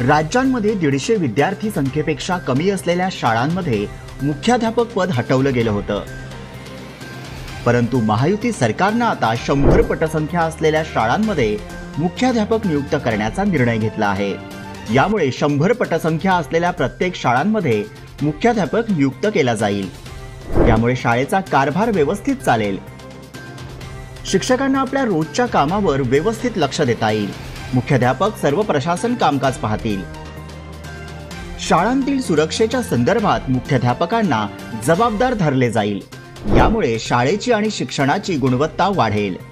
राज्यांमध्ये दीडशे विद्यार्थी संख्येपेक्षा कमी असलेल्या शाळांमध्ये मुख्याध्यापक पद हटवलं गेलं होतं. परंतु महायुती सरकारनं आता शंभर पटसंख्या असलेल्या शाळांमध्ये मुख्याध्यापक नियुक्त करण्याचा निर्णय घेतला आहे. यामुळे शंभर पटसंख्या असलेल्या प्रत्येक शाळांमध्ये मुख्याध्यापक नियुक्त केला जाईल. यामुळे शाळेचा कारभार व्यवस्थित चालेल. शिक्षकांना आपल्या रोजच्या कामावर व्यवस्थित लक्ष देता येईल. मुख्याध्यापक सर्व प्रशासन कामकाज पाहतील. शाळांतील सुरक्षेच्या संदर्भात मुख्याध्यापकांना जबाबदार धरले जाईल. यामुळे शाळेची आणि शिक्षणाची गुणवत्ता वाढेल.